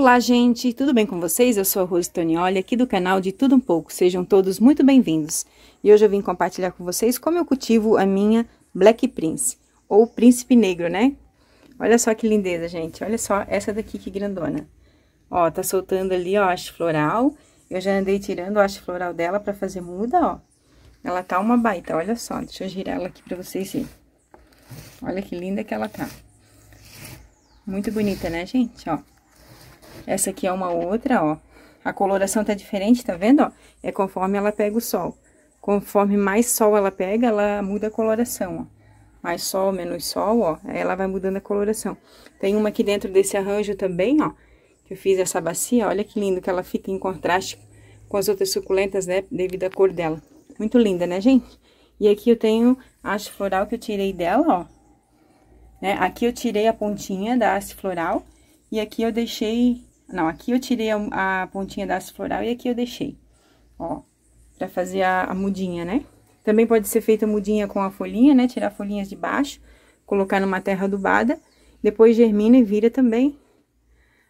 Olá, gente, tudo bem com vocês? Eu sou a Rose Tonioli, aqui do canal de Tudo Um Pouco. Sejam todos muito bem-vindos. E hoje eu vim compartilhar com vocês como eu cultivo a minha Black Prince, ou Príncipe Negro, né? Olha só que lindeza, gente. Olha só essa daqui que grandona. Ó, tá soltando ali, ó, haste floral. Eu já andei tirando a haste floral dela pra fazer muda, ó. Ela tá uma baita, olha só. Deixa eu girar ela aqui pra vocês verem. Olha que linda que ela tá. Muito bonita, né, gente? Ó. Essa aqui é uma outra, ó. A coloração tá diferente, tá vendo, ó? É conforme ela pega o sol. Conforme mais sol ela pega, ela muda a coloração, ó. Mais sol, menos sol, ó. Ela vai mudando a coloração. Tem uma aqui dentro desse arranjo também, ó. Que eu fiz essa bacia, olha que lindo que ela fica em contraste com as outras suculentas, né? Devido à cor dela. Muito linda, né, gente? E aqui eu tenho a haste floral que eu tirei dela, ó. Né? Aqui eu tirei a pontinha da haste floral. E aqui eu deixei não, aqui eu tirei a, a pontinha da haste floral e aqui eu deixei, ó, pra fazer a, a mudinha, né? Também pode ser feita mudinha com a folhinha, né? Tirar folhinhas de baixo, colocar numa terra adubada, depois germina e vira também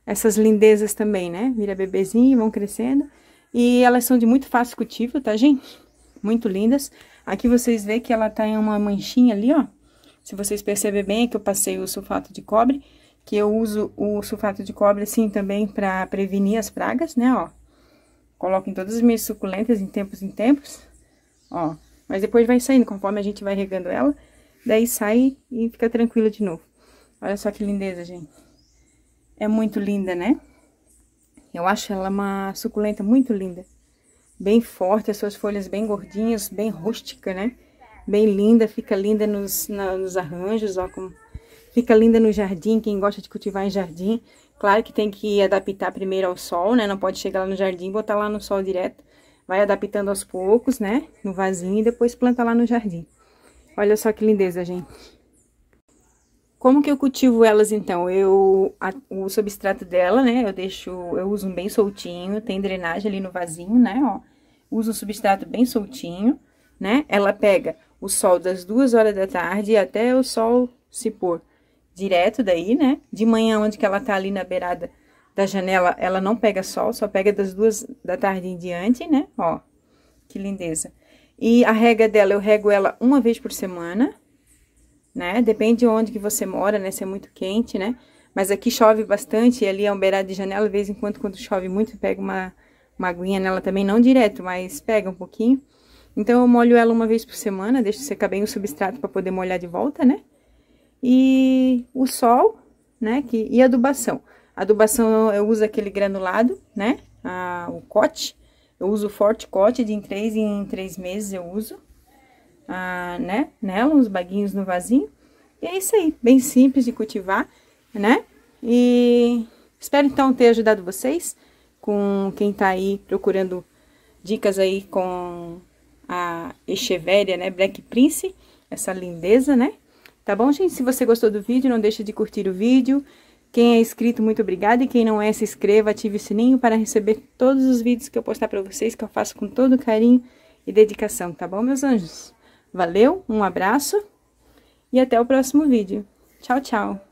essas lindezas também, né? Vira bebezinho, vão crescendo. E elas são de muito fácil cultivo, tá, gente? Muito lindas. Aqui vocês veem que ela tá em uma manchinha ali, ó. Se vocês perceberem bem, é que eu passei o sulfato de cobre que eu uso o sulfato de cobre, assim, também para prevenir as pragas, né, ó. Coloco em todas as minhas suculentas, em tempos em tempos, ó. Mas depois vai saindo, conforme a gente vai regando ela, daí sai e fica tranquila de novo. Olha só que lindeza, gente. É muito linda, né? Eu acho ela uma suculenta muito linda. Bem forte, as suas folhas bem gordinhas, bem rústica, né? Bem linda, fica linda nos, na, nos arranjos, ó, como Fica linda no jardim, quem gosta de cultivar em jardim. Claro que tem que adaptar primeiro ao sol, né? Não pode chegar lá no jardim e botar lá no sol direto. Vai adaptando aos poucos, né? No vasinho e depois planta lá no jardim. Olha só que lindeza, gente. Como que eu cultivo elas, então? Eu, a, o substrato dela, né? Eu deixo, eu uso bem soltinho, tem drenagem ali no vasinho, né? Ó, uso o substrato bem soltinho, né? Ela pega o sol das duas horas da tarde até o sol se pôr direto daí, né? De manhã, onde que ela tá ali na beirada da janela, ela não pega sol, só pega das duas da tarde em diante, né? Ó, que lindeza. E a rega dela, eu rego ela uma vez por semana, né? Depende de onde que você mora, né? Se é muito quente, né? Mas aqui chove bastante, e ali é uma beirada de janela, de vez em quando, quando chove muito, pega uma, uma aguinha nela também, não direto, mas pega um pouquinho. Então, eu molho ela uma vez por semana, deixo secar bem o substrato para poder molhar de volta, né? E o sol, né, que, e adubação. Adubação eu uso aquele granulado, né, a, o cote, eu uso forte cote de em três em três meses eu uso, a, né, nela, uns baguinhos no vasinho. E é isso aí, bem simples de cultivar, né, e espero então ter ajudado vocês com quem tá aí procurando dicas aí com a Echeveria, né, Black Prince, essa lindeza, né, Tá bom, gente? Se você gostou do vídeo, não deixe de curtir o vídeo. Quem é inscrito, muito obrigada. E quem não é, se inscreva, ative o sininho para receber todos os vídeos que eu postar para vocês, que eu faço com todo carinho e dedicação, tá bom, meus anjos? Valeu, um abraço e até o próximo vídeo. Tchau, tchau!